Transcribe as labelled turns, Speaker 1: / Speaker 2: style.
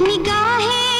Speaker 1: निगाहें